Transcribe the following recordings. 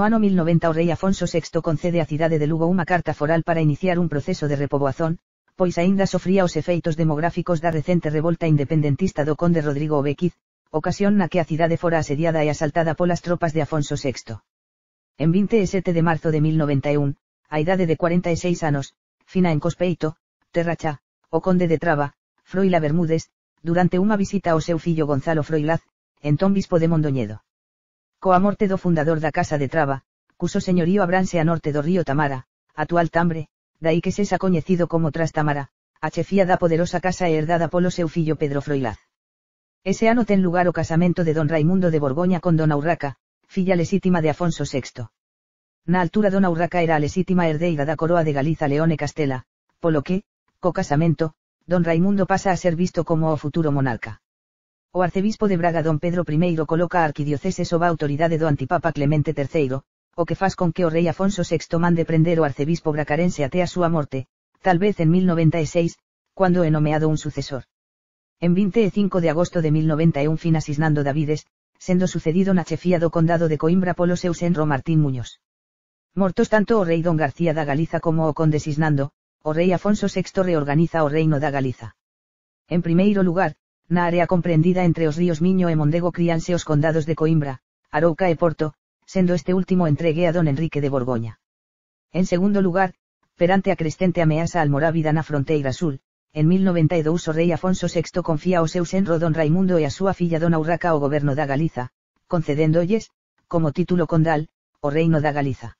No ano 1090 o rei Afonso VI concede a cidade de Lugo unha carta foral para iniciar un proceso de repoboación, pois aínda sofría os efeitos demográficos da recente revolta independentista do conde Rodrigo Obequiz, ocasión na que a cidade fora asediada e asaltada polas tropas de Afonso VI. En 27 de marzo de 1091, a idade de 46 anos, fina en Cospeito, Terracha, o conde de Traba, Froila Bermúdez, durante unha visita ao seu fillo Gonzalo Froilaz, entón bispo de Mondoñedo. Coa morte do fundador da Casa de Traba, cuso señorío abranse a norte do río Tamara, actual Tambre, dai que se xa coñecido como Trastamara, a chefía da poderosa casa e herdada polo seu fillo Pedro Froilaz. Ese ano ten lugar o casamento de don Raimundo de Borgoña con dona Urraca, filla lesítima de Afonso VI. Na altura dona Urraca era a lesítima herdeira da coroa de Galiza León e Castela, polo que, co casamento, don Raimundo pasa a ser visto como o futuro monarca. O arcebispo de Braga don Pedro I coloca a arquidiocese sob a autoridade do antipapa Clemente III, o que faz con que o rei Afonso VI mande prender o arcebispo bracarense até a súa morte, tal vez en 1096, cando é nomeado un sucesor. En 25 de agosto de 1091 fin asisnando Davides, sendo sucedido na chefía do condado de Coimbra polo seu senro Martín Muñoz. Mortos tanto o rei don García da Galiza como o conde Sisnando, o rei Afonso VI reorganiza o reino da Galiza. En primeiro lugar, na área comprendida entre os ríos Miño e Mondego críanse os condados de Coimbra, Arouca e Porto, sendo este último entregue a don Enrique de Borgoña. En segundo lugar, perante a crescente ameaza almorávida na fronteira sul, en 1092 o rei Afonso VI confía ao seu senro don Raimundo e a súa filla dona Urraca ao goberno da Galiza, concedéndolles, como título condal, o reino da Galiza.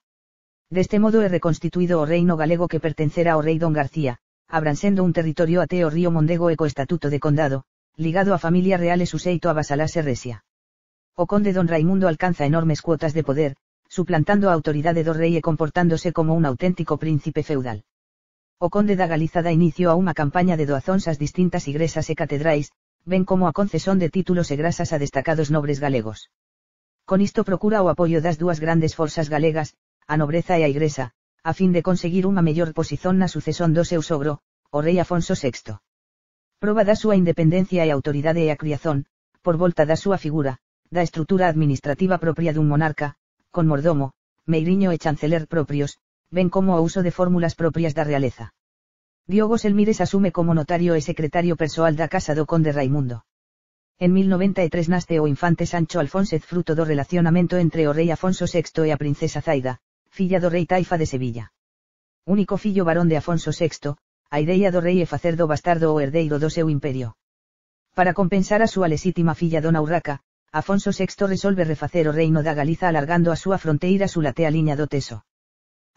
Deste modo é reconstituído o reino galego que pertencera ao rei don García, abransendo un territorio até o río Mondego e co estatuto de condado, ligado a familia real e suseito a vasalase resia. O conde don Raimundo alcanza enormes cuotas de poder, suplantando a autoridade do rei e comportándose como un auténtico príncipe feudal o conde da Galiza da inicio a unha campaña de doazóns distintas igresas e catedrais, ben como a concesión de títulos e grasas a destacados nobres galegos. Con isto procura o apoio das dúas grandes forzas galegas, a nobreza e a igresa, a fin de conseguir unha mellor posición na sucesión do seu sogro, o rei Afonso VI. Proba da súa independencia e autoridade e a criazón, por volta da súa figura, da estrutura administrativa propia dun monarca, con mordomo, meiriño e chanceler propios, ven como o uso de fórmulas propias da realeza. Diogo Selmires asume como notario e secretario persoal da Casa do Conde Raimundo. En 1093 naste o infante Sancho Alfónsez fruto do relacionamento entre o rei Afonso VI e a princesa Zaida, filla do rei Taifa de Sevilla. Único fillo varón de Afonso VI, a ideia do rei é facer do bastardo o herdeiro do seu imperio. Para compensar a súa lesítima filla dona Urraca, Afonso VI resolve refacer o reino da Galiza alargando a súa fronteira sulatea liña do Teso.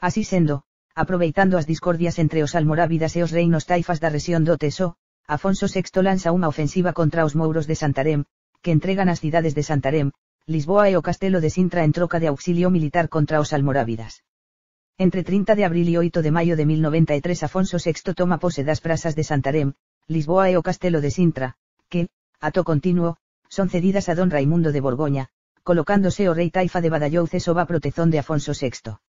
Así sendo, aproveitando as discordias entre os almorávidas e os reinos taifas da rexión do Teso, Afonso VI lanza unha ofensiva contra os mouros de Santarém, que entregan as cidades de Santarém, Lisboa e o castelo de Sintra en troca de auxilio militar contra os almorávidas. Entre 30 de abril e 8 de maio de 1093 Afonso VI toma pose das prasas de Santarém, Lisboa e o castelo de Sintra, que, ato continuo, son cedidas a don Raimundo de Borgoña, colocándose o rei Taifa de Badajoz sob a protezón de Afonso VI.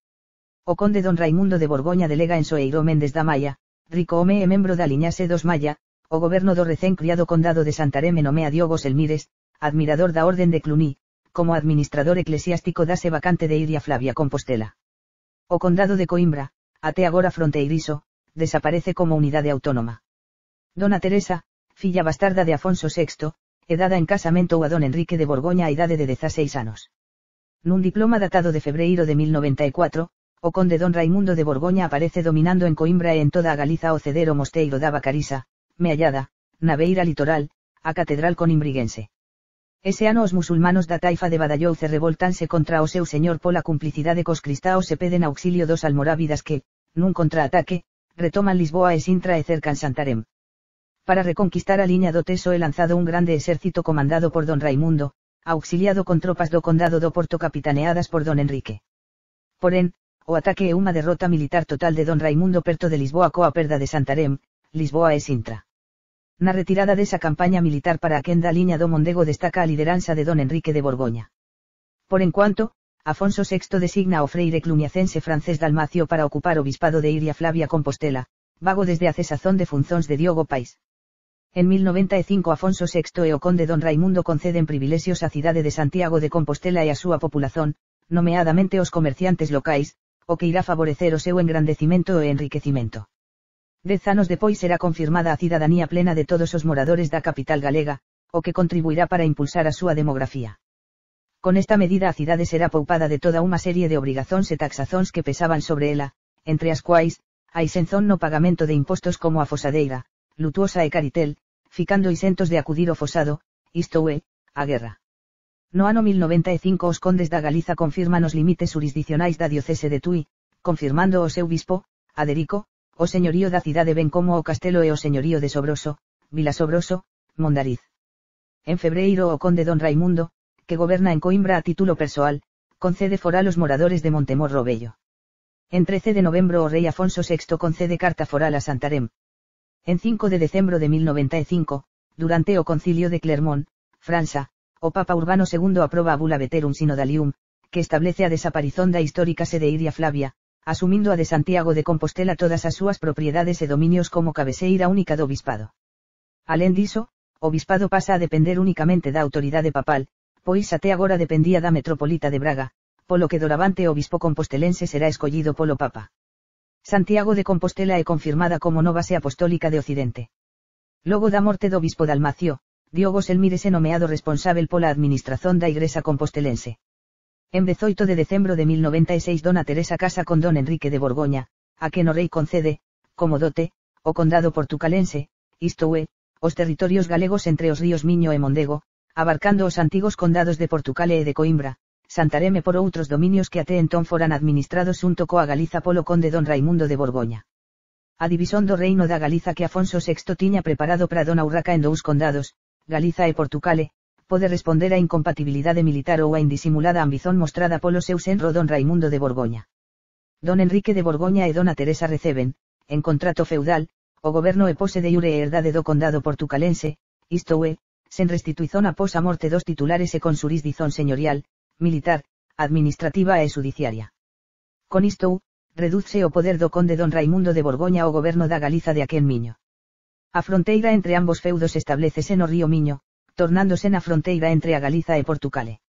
O conde don Raimundo de Borgoña delega en Soeiro Méndez da Maya, rico home e membro da liñase dos Maya, o goberno do recén criado condado de Santarém e nomea Diogo Selmires, admirador da Orden de Cluny, como administrador eclesiástico dase vacante de Iria Flavia Compostela. O condado de Coimbra, até agora fronteirizo, desaparece como unidade autónoma. Dona Teresa, filla bastarda de Afonso VI, é en casamento a don Enrique de Borgoña a idade de 16 anos. Nun diploma datado de febreiro de 1094, o conde don Raimundo de Borgoña aparece dominando en Coimbra e en toda a Galiza o cedero mosteiro da Bacarisa, Meallada, na beira litoral, a catedral conimbriguense. Ese ano os musulmanos da taifa de Badallouce revoltanse contra o seu señor pola cumplicidade cos cristaos e peden auxilio dos almorávidas que, nun contraataque, retoman Lisboa e Sintra e cercan Santarém. Para reconquistar a liña do Teso he lanzado un grande exército comandado por don Raimundo, auxiliado con tropas do condado do Porto capitaneadas por don Enrique. Porén, o ataque é unha derrota militar total de don Raimundo perto de Lisboa coa perda de Santarém, Lisboa e Sintra. Na retirada desa campaña militar para a quenda liña do Mondego destaca a lideranza de don Enrique de Borgoña. Por enquanto, Afonso VI designa ao freire cluniacense francés Dalmacio para ocupar o bispado de Iria Flavia Compostela, vago desde a cesazón de funzóns de Diogo Pais. En 1095 Afonso VI e o conde don Raimundo conceden privilexios á cidade de Santiago de Compostela e a súa populación, nomeadamente os comerciantes locais, o que irá favorecer o seu engrandecimento e enriquecimento. Dez anos depois será confirmada a cidadanía plena de todos os moradores da capital galega, o que contribuirá para impulsar a súa demografía. Con esta medida a cidade será poupada de toda unha serie de obrigazóns e taxazóns que pesaban sobre ela, entre as quais, a isención no pagamento de impostos como a fosadeira, lutuosa e caritel, ficando isentos de acudir o fosado, isto é, a guerra. No ano 1095 os condes da Galiza confirman os límites jurisdicionais da diocese de Tui, confirmando o seu bispo, Aderico, o señorío da cidade ben como o castelo e o señorío de Sobroso, Vila Sobroso, Mondariz. En febreiro o conde don Raimundo, que goberna en Coimbra a título persoal, concede foral aos moradores de Montemor Robello. En 13 de novembro o rei Afonso VI concede carta foral a Santarém. En 5 de decembro de 1095, durante o concilio de Clermont, França, o Papa Urbano II aproba a Bula Veterum Synodalium, que establece a desaparición da histórica sede Iria Flavia, asumindo a de Santiago de Compostela todas as súas propiedades e dominios como cabeceira única do bispado. Alén diso, o bispado pasa a depender únicamente da autoridade papal, pois até agora dependía da metropolita de Braga, polo que doravante o bispo compostelense será escollido polo Papa. Santiago de Compostela é confirmada como nova base apostólica de Occidente. Logo da morte do bispo Dalmacio, Diogo Selmires é nomeado responsável pola administración da Igrexa compostelense. En 18 de decembro de 1096 dona Teresa casa con don Enrique de Borgoña, a quen o rei concede, como dote, o condado portucalense, isto os territorios galegos entre os ríos Miño e Mondego, abarcando os antigos condados de Portugal e de Coimbra, Santareme por outros dominios que até entón foran administrados xunto coa Galiza polo conde don Raimundo de Borgoña. A división do reino da Galiza que Afonso VI tiña preparado para dona Urraca en dous condados, Galiza e Portucale, pode responder á incompatibilidade militar ou á indisimulada ambizón mostrada polo seu senro don Raimundo de Borgoña. Don Enrique de Borgoña e dona Teresa reciben, en contrato feudal, o goberno e pose de iure e do condado portucalense, isto é, sen restituizón após a morte dos titulares e con xurisdizón señorial, militar, administrativa e judiciaria. Con isto, reduce o poder do conde don Raimundo de Borgoña ao goberno da Galiza de aquel miño. A fronteira entre ambos feudos establecese no río Miño, tornándose na fronteira entre a Galiza e Portucale.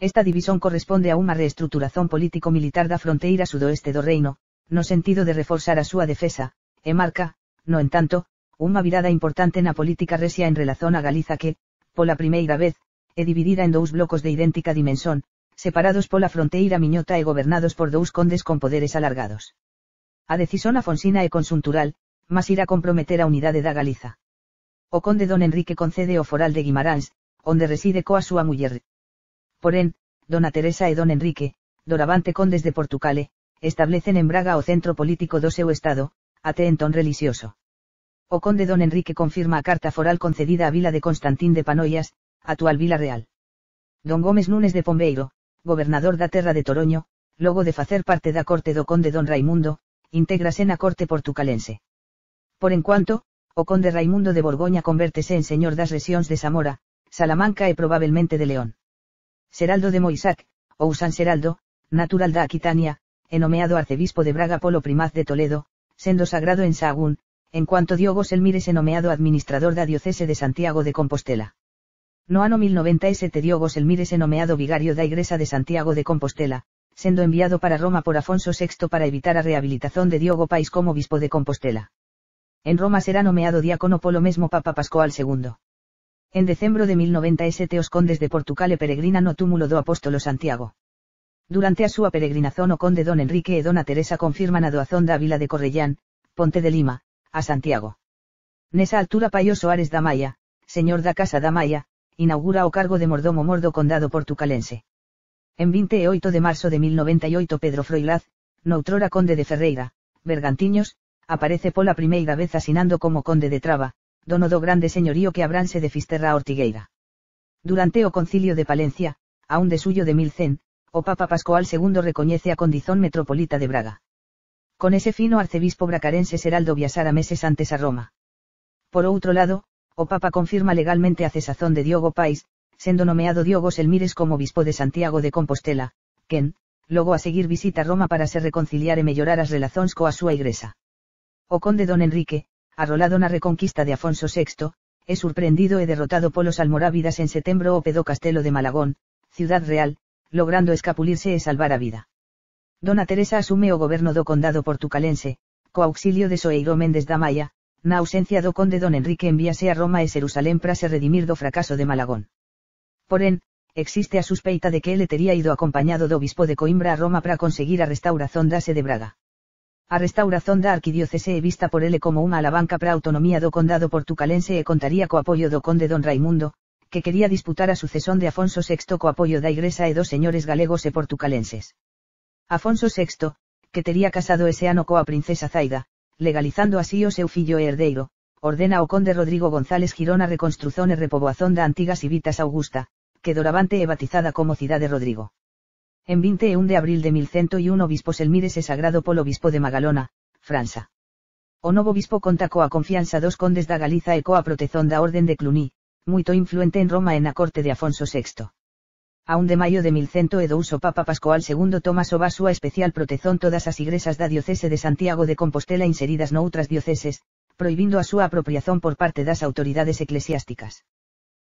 Esta división corresponde a unha reestruturación político-militar da fronteira sudoeste do reino, no sentido de reforzar a súa defesa, e marca, no entanto, unha virada importante na política resia en relación a Galiza que, pola primeira vez, é dividida en dous blocos de idéntica dimensón, separados pola fronteira miñota e gobernados por dous condes con poderes alargados. A decisión afonsina é consuntural, mas irá comprometer a unidade da Galiza o conde don Enrique concede o foral de Guimaráns, onde reside coa súa muller. Porén, dona Teresa e don Enrique, doravante condes de Portucale, establecen en Braga o centro político do seu estado, até entón religioso. O conde don Enrique confirma a carta foral concedida a vila de Constantín de Panoias, actual vila real. Don Gómez Núñez de Pombeiro, gobernador da terra de Toroño, logo de facer parte da corte do conde don Raimundo, intégrase na corte portucalense. Por enquanto, o conde Raimundo de Borgoña convértese en señor das rexións de Zamora, Salamanca e probablemente de León. Seraldo de Moisac, ou San Seraldo, natural da Aquitania, e nomeado arcebispo de Braga polo primaz de Toledo, sendo sagrado en Sahagún, en cuanto Diogo Selmires e nomeado administrador da diocese de Santiago de Compostela. No ano 1097 Diogo Selmires e nomeado vigario da Igrexa de Santiago de Compostela, sendo enviado para Roma por Afonso VI para evitar a rehabilitación de Diogo Pais como obispo de Compostela. En Roma será nomeado diácono polo mesmo Papa Pascual II. En decembro de 1097 os condes de Portugal e peregrinan no túmulo do apóstolo Santiago. Durante a súa peregrinazón o conde don Enrique e dona Teresa confirman a doazón da vila de Correllán, Ponte de Lima, a Santiago. Nesa altura Paio Soares da Maia, señor da Casa da Maia, inaugura o cargo de mordomo mor do condado portucalense. En 28 de marzo de 1098 Pedro Froilaz, noutrora conde de Ferreira, Bergantiños, aparece pola primeira vez asinando como conde de Traba, dono do grande señorío que abranse de Fisterra a Ortigueira. Durante o concilio de Palencia, a un desullo de 1100, o Papa Pascual II recoñece a condizón metropolita de Braga. Con ese fino arcebispo bracarense Seraldo viasara meses antes a Roma. Por outro lado, o Papa confirma legalmente a cesazón de Diogo Pais, sendo nomeado Diogo Selmires como obispo de Santiago de Compostela, quen, logo a seguir visita Roma para se reconciliar e mellorar as relacións coa súa igresa. O conde don Enrique, arrolado na reconquista de Afonso VI, é sorprendido e derrotado polos almorávidas en setembro o pedo Castelo de Malagón, ciudad real, logrando escapulirse e salvar a vida. Dona Teresa asume o goberno do condado portucalense, co auxilio de Soeiro Méndez da Maia, na ausencia do conde don Enrique envíase a Roma e Jerusalén para se redimir do fracaso de Malagón. Porén, existe a suspeita de que ele tería ido acompañado do obispo de Coimbra a Roma para conseguir a restauración da de Braga. A restauración da arquidiócese é vista por ele como unha alabanca para a autonomía do condado portucalense e contaría co apoio do conde don Raimundo, que quería disputar a sucesión de Afonso VI co apoio da Igrexa e dos señores galegos e portucalenses. Afonso VI, que tería casado ese ano coa princesa Zaida, legalizando así o seu fillo e herdeiro, ordena ao conde Rodrigo González Girón a reconstrución e repoboación da antiga Civitas Augusta, que doravante é batizada como Cidade Rodrigo. En 21 de abril de 1101 obispo Selmires é sagrado polo obispo de Magalona, França. O novo bispo conta coa confianza dos condes da Galiza e coa protezón da Orden de Cluny, moito influente en Roma e na corte de Afonso VI. A un de maio de 1102 o Papa Pascual II toma sob a súa especial protezón todas as igresas da diocese de Santiago de Compostela inseridas noutras dioceses, proibindo a súa apropiación por parte das autoridades eclesiásticas.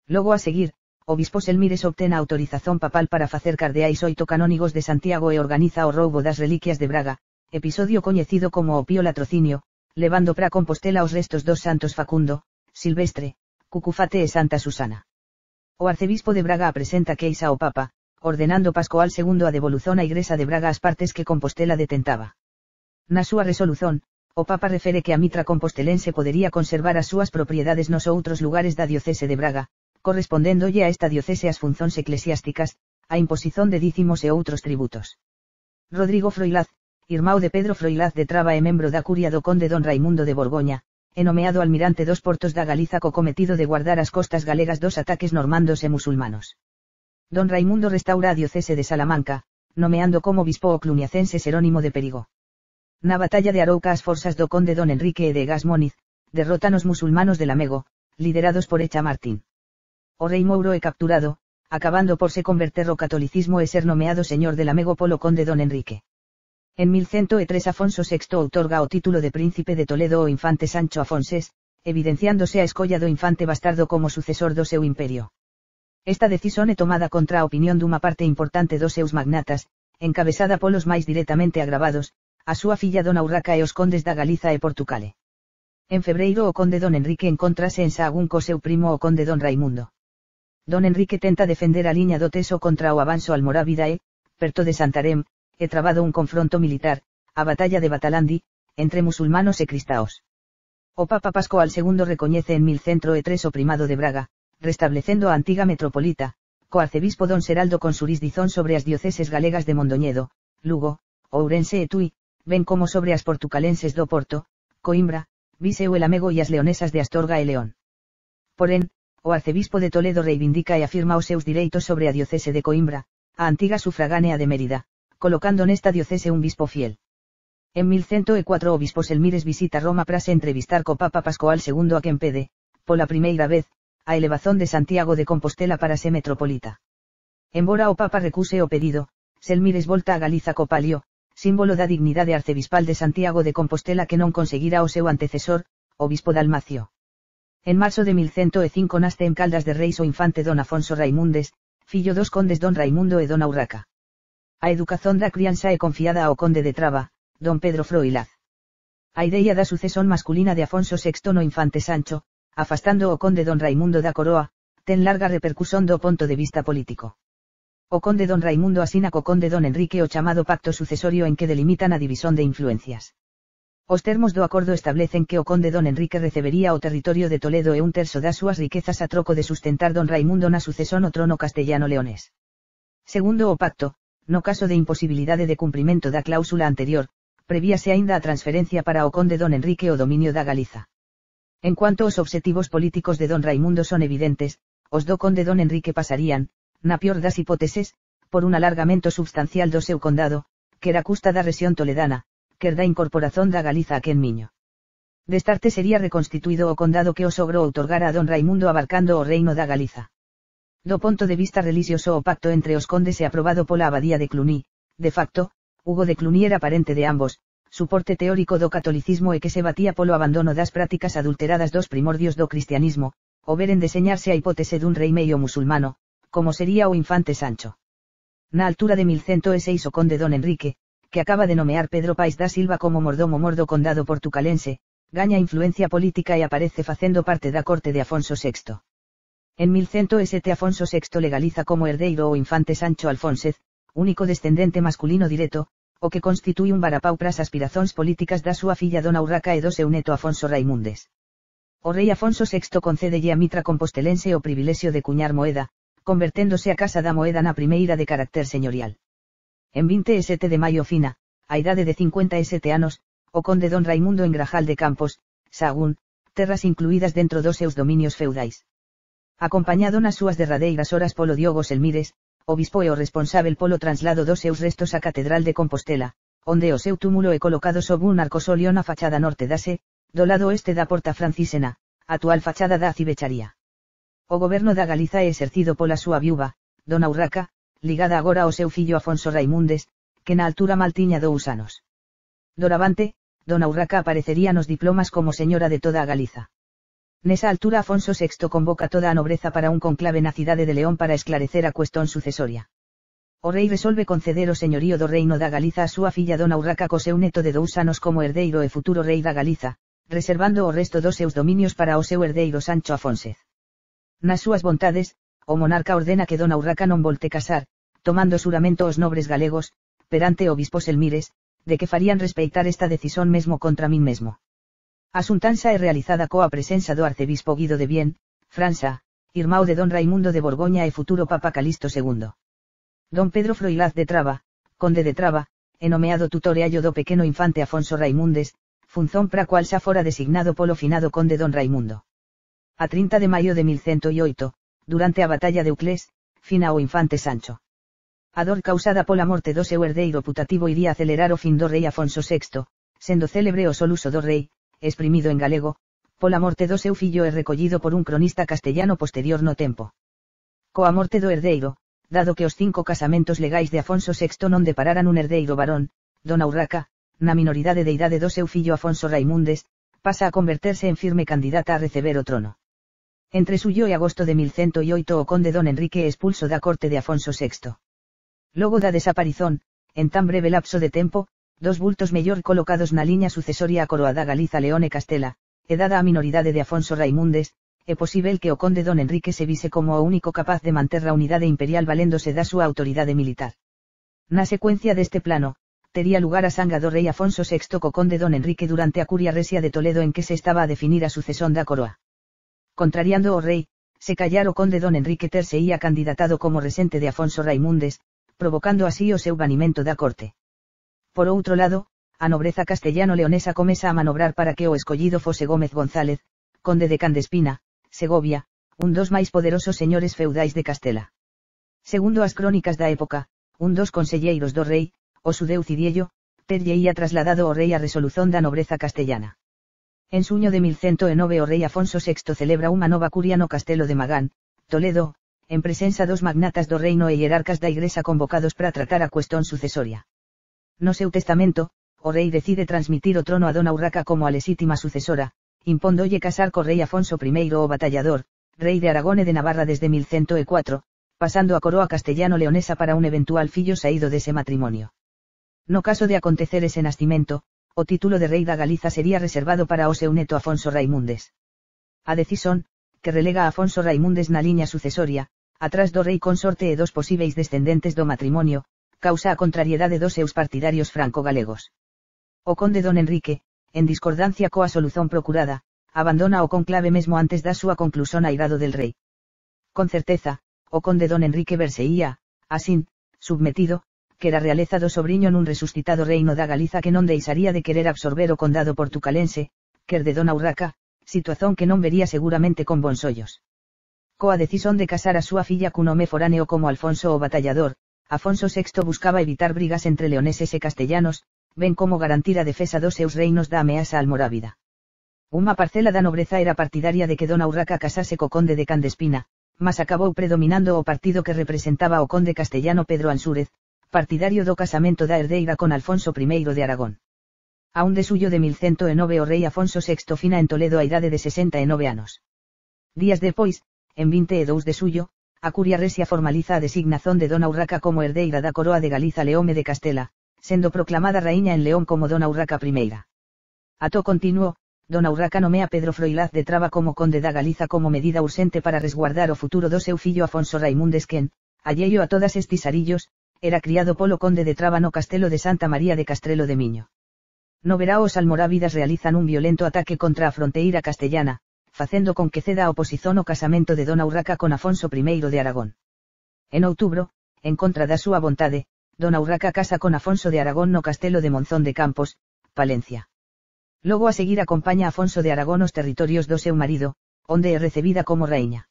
Logo a seguir, o bispo Selmires obtén autorización papal para facer cardeais oito canónigos de Santiago e organiza o roubo das reliquias de Braga, episodio coñecido como o pío latrocinio, levando para Compostela os restos dos santos Facundo, Silvestre, Cucufate e Santa Susana. O arcebispo de Braga apresenta queixa ao Papa, ordenando Pascoal II a devolución á Igrexa de Braga as partes que Compostela detentaba. Na súa resolución, o Papa refere que a mitra compostelense podería conservar as súas propiedades nos outros lugares da diocese de Braga, correspondéndolle a esta diocese as funcións eclesiásticas, a imposición de dícimos e outros tributos. Rodrigo Froilaz, irmão de Pedro Froilaz de Traba e membro da curia do conde don Raimundo de Borgoña, e nomeado almirante dos portos da Galiza co cometido de guardar as costas galegas dos ataques normandos e musulmanos. Don Raimundo restaura a diocese de Salamanca, nomeando como bispo o cluniacense Serónimo de Perigo. Na batalla de Arouca as forzas do conde Don Enrique e de Gasmóniz, derrotan os musulmanos de Lamego, liderados por Echa Martín. O rei Mouro é capturado, acabando por se converter catolicismo e ser nomeado señor de Lamego polo conde Don Enrique. En 1103 Afonso VI otorga o título de príncipe de Toledo ao infante Sancho Afonsés, evidenciándose a escolla do infante bastardo como sucesor do seu imperio. Esta decisión é tomada contra a opinión dunha parte importante dos seus magnatas, encabezada polos máis directamente agravados, a súa filla Dona Urraca e os condes da Galiza e Portucale. En febreiro o conde Don Enrique encontrase en Sahagún co seu primo o conde Don Raimundo. Don Enrique tenta defender a liña do Teso contra o avanzo almorávida e, perto de Santarém, he trabado un confronto militar, a batalla de Batalandi, entre musulmanos e cristaos. O Papa Pascual II recoñece en 1103 o primado de Braga, restablecendo a antiga metropolita, co arcebispo don Seraldo con surisdizón sobre as dioceses galegas de Mondoñedo, Lugo, Ourense e Tui, ben como sobre as portucalenses do Porto, Coimbra, Viseu e Lamego e as leonesas de Astorga e León. Porén, o arcebispo de Toledo reivindica e afirma os seus direitos sobre a diocese de Coimbra, a antiga sufragánea de Mérida, colocando nesta diocese un bispo fiel. En 1104 o bispo Selmires visita Roma para se entrevistar co Papa Pascual II a quen pede, pola primeira vez, a elevazón de Santiago de Compostela para ser metropolita. Embora o Papa recuse o pedido, Selmires volta a Galiza co palio, símbolo da dignidade arcebispal de Santiago de Compostela que non conseguira o seu antecesor, o bispo Dalmacio. En marzo de 1105 naste en Caldas de Reis o infante don Afonso Raimundes, fillo dos condes don Raimundo e don Urraca. A educación da crianza é confiada ao conde de Traba, don Pedro Froilaz. A ideia da sucesión masculina de Afonso VI no infante Sancho, afastando o conde don Raimundo da coroa, ten larga repercusión do ponto de vista político. O conde don Raimundo asina co conde don Enrique o chamado pacto sucesorio en que delimitan a división de influencias. Os termos do acordo establecen que o conde don Enrique recebería o territorio de Toledo e un terzo das súas riquezas a troco de sustentar don Raimundo na sucesión o trono castellano-leones. Segundo o pacto, no caso de imposibilidade de cumprimento da cláusula anterior, prevíase aínda a transferencia para o conde don Enrique o dominio da Galiza. En cuanto aos obxectivos políticos de don Raimundo son evidentes, os do conde don Enrique pasarían, na pior das hipóteses, por un alargamento substancial do seu condado, que era custa da rexión toledana, que da incorporación da Galiza a quen. Destarte sería reconstituído o condado que o sogro outorgara a don Raimundo abarcando o reino da Galiza. Do ponto de vista religioso o pacto entre os condes e aprobado pola abadía de Cluny, de facto, Hugo de Cluny era parente de ambos, suporte teórico do catolicismo e que se batía polo abandono das prácticas adulteradas dos primordios do cristianismo, o ver en deseñarse a hipótese dun rei meio musulmano, como sería o infante Sancho. Na altura de 1106 o conde don Enrique, que acaba de nomear Pedro Pais da Silva como mordomo mordo condado portucalense, gaña influencia política e aparece facendo parte da corte de Afonso VI. En 1107 Afonso VI legaliza como herdeiro o infante Sancho Alfónsez, único descendente masculino directo, o que constitui un varapau pras políticas da súa filla Dona Urraca e do seu neto Afonso Raimundes. O rei Afonso VI concedelle a Mitra compostelense o privilexio de cuñar moeda, converténdose a Casa da Moeda na primeira de carácter señorial. En 27 de maio fina, a idade de 57 anos, o conde don Raimundo Engrajal de Campos, Sagún, terras incluídas dentro dos seus dominios feudais. Acompañado nas súas derradeiras horas polo Diogo Selmires, obispo e o responsável polo traslado dos seus restos á Catedral de Compostela, onde o seu túmulo é colocado sob un arcosolio na fachada norte dase, do lado oeste da Porta Francisena, actual fachada da Cibecharía. O goberno da Galiza é exercido pola súa viúva, dona Urraca, ligada agora ao seu fillo Afonso Raimundes, que na altura maltiña dous anos. Doravante, Dona Urraca aparecería nos diplomas como señora de toda a Galiza. Nesa altura Afonso VI convoca toda a nobreza para un conclave na cidade de León para esclarecer a cuestión sucesoria. O rei resolve conceder o señorío do reino da Galiza a súa filla Dona Urraca co seu neto de dous anos como herdeiro e futuro rei da Galiza, reservando o resto dos seus dominios para o seu herdeiro Sancho Afonso. Nas súas vontades, o monarca ordena que Dona Urraca non volte casar, tomando xuramento os nobres galegos, perante o obispo Selmires, de que farían respeitar esta decisión mesmo contra min mesmo. A xuntanza é realizada coa presenza do arcebispo Guido de Bien, França, irmão de Don Raimundo de Borgoña e futuro Papa Calisto II. Don Pedro Froilaz de Traba, conde de Traba, e nomeado tutoriallo do pequeno infante Afonso Raimundes, función pra cual xa fora designado polo finado conde Don Raimundo. A 30 de maio de 1108, durante a batalla de Uclés, fina o infante Sancho. A dor causada pola morte do seu herdeiro putativo iría acelerar o fin do rei Afonso VI, sendo célebre o soluso do rei, exprimido en galego, pola morte do seu fillo e recollido por un cronista castellano posterior no tempo. Coa morte do herdeiro, dado que os cinco casamentos legais de Afonso VI non depararan un herdeiro varón, Dona Urraca, na minoridade de idade do seu fillo Afonso Raimundes, pasa a converterse en firme candidata a receber o trono. Entre suyo e agosto de 1108 o conde don Enrique expulso da corte de Afonso VI. Logo da desaparizón, en tan breve lapso de tempo, dos bultos mellor colocados na liña sucesoria a coroa da Galiza León e Castela, e dada a minoridade de Afonso Raimundes, é posível que o conde don Enrique se vise como o único capaz de manter a unidade imperial valéndose da súa autoridade militar. Na secuencia deste plano, tería lugar a sanga do rei Afonso VI co conde don Enrique durante a curia resia de Toledo en que se estaba a definir a sucesión da coroa contrariando o rei, se callar o conde don Enrique se ia candidatado como resente de Afonso Raimundes, provocando así o seu banimento da corte. Por outro lado, a nobreza castellano-leonesa comeza a manobrar para que o escollido fose Gómez González, conde de Candespina, Segovia, un dos máis poderosos señores feudais de Castela. Segundo as crónicas da época, un dos conselleiros do rei, o Sudeu Cidiello, terlle ia trasladado ao rei a resolución da nobreza castellana. En suño de 1109 o rei Afonso VI celebra unha nova curia no castelo de Magán, Toledo, en presenza dos magnatas do reino e hierarcas da igrexa convocados para tratar a cuestión sucesoria. No seu testamento, o rei decide transmitir o trono a Dona Urraca como a lexítima sucesora, impóndolle casar co rei Afonso I o batallador, rei de Aragón e de Navarra desde 1104, pasando a coroa castellano-leonesa para un eventual fillo saído dese matrimonio. No caso de acontecer ese nascimento, o título de rei da Galiza sería reservado para o seu neto Afonso Raimundes. A decisión, que relega a Afonso Raimundes na liña sucesoria, atrás do rei consorte e dos posíveis descendentes do matrimonio, causa a contrariedade dos seus partidarios franco-galegos. O conde don Enrique, en discordancia coa solución procurada, abandona o conclave mesmo antes da súa conclusión airado del rei. Con certeza, o conde don Enrique verseía, asín, submetido, que era realeza do sobriño nun resucitado reino da Galiza que non deixaría de querer absorber o condado portucalense, quer de Dona Urraca, situación que non vería seguramente con bons ollos. Coa decisión de casar a súa filla cun home foráneo como Alfonso o Batallador, Afonso VI buscaba evitar brigas entre leoneses e castellanos, ben como garantir a defesa dos seus reinos da ameaza almorávida. Unha parcela da nobreza era partidaria de que Dona Urraca casase co conde de Candespina, mas acabou predominando o partido que representaba o conde castellano Pedro Ansúrez, partidario do casamento da herdeira con Alfonso I de Aragón. A un de suyo de 1109 o rei Afonso VI fina en Toledo a idade de 69 anos. Días depois, en 22 de suyo, a curia resia formaliza a designación de Dona Urraca como herdeira da coroa de Galiza Leome de Castela, sendo proclamada reina en León como Dona Urraca I. Ato continuo, Dona Urraca nomea Pedro Froilaz de Traba como conde da Galiza como medida urgente para resguardar o futuro do seu fillo Afonso Raimundes quen, allello a todas estis arillos, era criado polo conde de Traba no castelo de Santa María de Castrelo de Miño. No verá os almorávidas realizan un violento ataque contra a fronteira castellana, facendo con que ceda a oposición o casamento de Dona Urraca con Afonso I de Aragón. En outubro, en contra da súa vontade, Dona Urraca casa con Afonso de Aragón no castelo de Monzón de Campos, Palencia. Logo a seguir acompaña Afonso de Aragón os territorios do seu marido, onde é recibida como reina.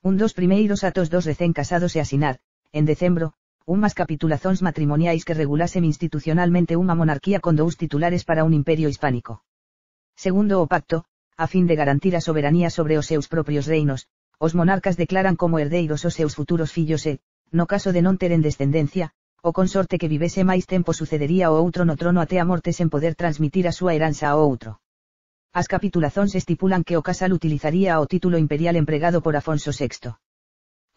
Un dos primeiros atos dos recén casados e asinar, en decembro, unhas capitulazóns matrimoniais que regulasen institucionalmente unha monarquía con dous titulares para un imperio hispánico. Segundo o pacto, a fin de garantir a soberanía sobre os seus propios reinos, os monarcas declaran como herdeiros os seus futuros fillos e, no caso de non teren descendencia, o consorte que vivese máis tempo sucedería ao outro no trono até a morte sen poder transmitir a súa heranza ao outro. As capitulazóns estipulan que o casal utilizaría o título imperial empregado por Afonso VI.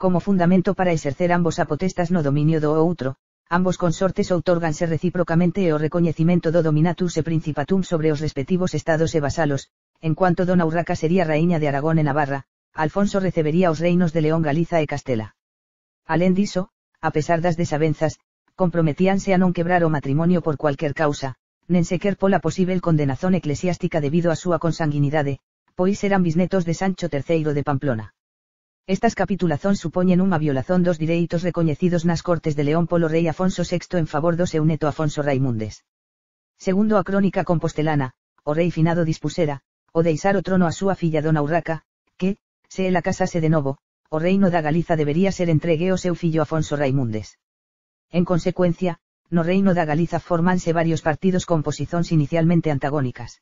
Como fundamento para exercer ambos apotestas no dominio do outro, ambos consortes outorganse recíprocamente o recoñecimento do dominatus e principatum sobre os respectivos estados e vasalos, en cuanto Dona Urraca sería raíña de Aragón e Navarra, Alfonso recebería os reinos de León Galiza e Castela. Alén diso, a pesar das desavenzas, comprometíanse a non quebrar o matrimonio por cualquier causa, nen sequer pola posible condenazón eclesiástica debido a súa consanguinidade, pois eran bisnetos de Sancho III de Pamplona. Estas capitulacións supoñen unha violazón dos direitos recoñecidos nas Cortes de León polo rei Afonso VI en favor do seu neto Afonso Raimundes. Segundo a crónica compostelana, o rei finado dispusera, o deixar o trono a súa filla Dona Urraca, que, se ela casase de novo, o reino da Galiza debería ser entregue ao seu fillo Afonso Raimundes. En consecuencia, no reino da Galiza formanse varios partidos con posicións inicialmente antagónicas.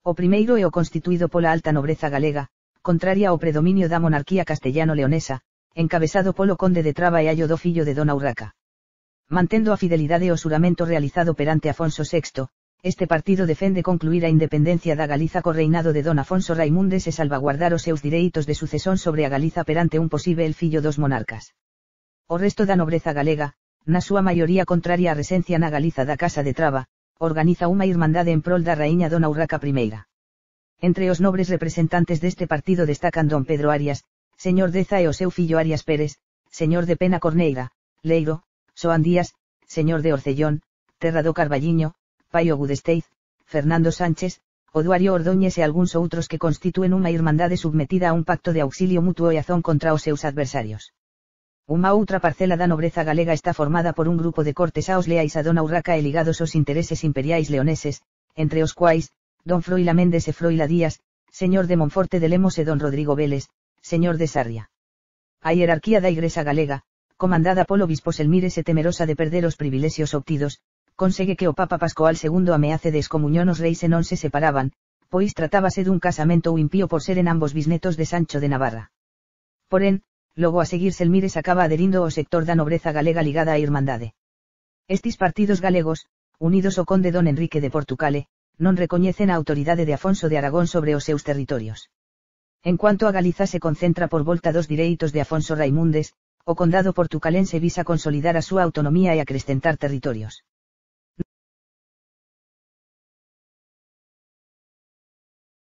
O primeiro é o constituído pola alta nobreza galega, contraria ao predominio da monarquía castellano-leonesa, encabezado polo conde de Traba e Allo do de Dona Urraca. Mantendo a fidelidade ao suramento realizado perante Afonso VI, este partido defende concluir a independencia da Galiza co reinado de Don Afonso Raimundes e salvaguardar os seus direitos de sucesón sobre a Galiza perante un posible el fillo dos monarcas. O resto da nobreza galega, na súa maioría contraria á resencia na Galiza da Casa de Traba, organiza unha irmandade en prol da raíña Dona Urraca I. Entre os nobres representantes deste partido destacan don Pedro Arias, señor Deza e Arias Pérez, señor de Pena Corneira, Leiro, Soan Díaz, señor de Orcellón, Terra do Carballiño, Paio Gudesteiz, Fernando Sánchez, Oduario Ordóñez e algúns outros que constitúen unha irmandade submetida a un pacto de auxilio mutuo e azón contra os seus adversarios. Unha outra parcela da nobreza galega está formada por un grupo de cortesaos leais a Dona Urraca e ligados aos intereses imperiais leoneses, entre os quais, don Froila Méndez e Froila Díaz, señor de Monforte de Lemos e don Rodrigo Vélez, señor de Sarria. A hierarquía da Igrexa galega, comandada polo bispo Selmires e temerosa de perder os privilexios obtidos, consegue que o Papa Pascual II ameace de excomunión os reis e non se separaban, pois tratábase dun casamento ou impío por ser en ambos bisnetos de Sancho de Navarra. Porén, logo a seguir Selmires acaba aderindo ao sector da nobreza galega ligada á Irmandade. Estis partidos galegos, unidos ao conde don Enrique de Portucale, non recoñecen a autoridade de Afonso de Aragón sobre os territorios. En cuanto a Galiza se concentra por volta dos direitos de Afonso Raimundes, o condado portucalense visa consolidar a súa autonomía e acrescentar territorios.